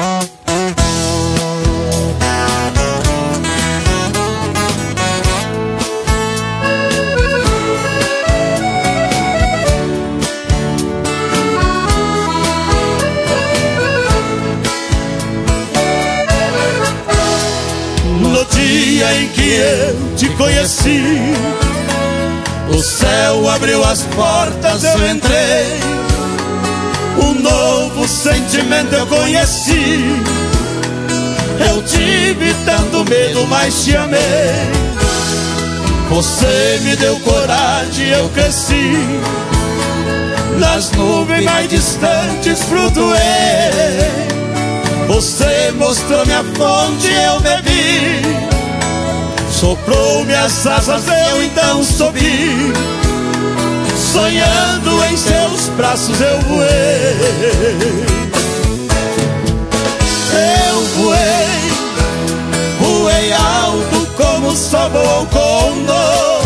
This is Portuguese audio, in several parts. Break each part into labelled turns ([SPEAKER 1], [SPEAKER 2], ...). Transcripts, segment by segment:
[SPEAKER 1] No dia em que eu te conheci, o céu abriu as portas, eu entrei. Um novo sentimento eu conheci. Eu tive tanto medo, mas te amei. Você me deu coragem, eu cresci. Nas nuvens mais distantes flutuei. Você mostrou minha fonte, eu bebi. Soprou minhas asas, eu então subi. Sonhando em seus braços eu voei. Eu voei, voei alto como sol voou condor.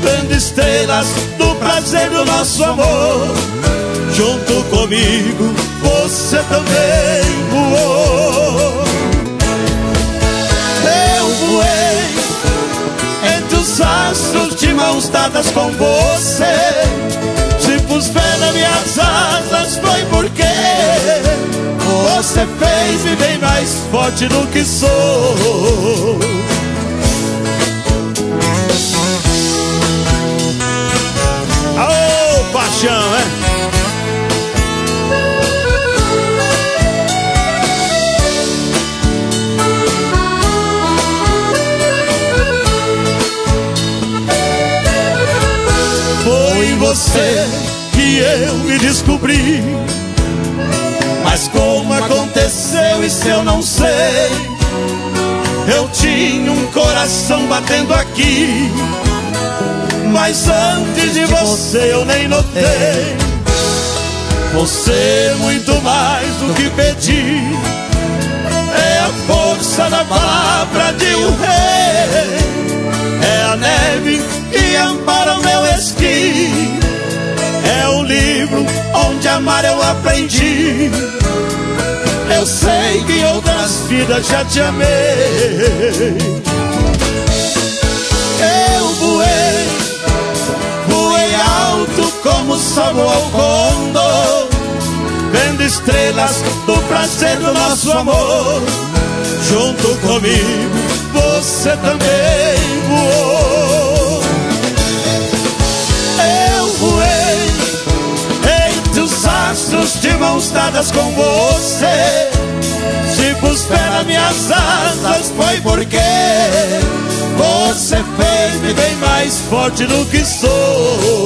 [SPEAKER 1] Vendo estrelas do prazer do nosso amor. Junto comigo, você também voou. Eu voei entre os astros de mãos dadas com você. Pé nas minhas asas, foi porque você fez-me bem mais forte do que sou. Paixão, né? Foi você que eu me descobri. Mas como aconteceu, isso eu não sei. Eu tinha um coração batendo aqui. Mas antes de você eu nem notei. Você é muito mais do que pedi. É a força da palavra de um rei. É a neve que ampara amar eu aprendi. Eu sei que em outras vidas já te amei. Eu voei, voei alto como o sol ao condor. Vendo estrelas do prazer do nosso amor. Junto comigo, você também mãos dadas com você. Se pus minhas asas foi porque você fez-me bem mais forte do que sou.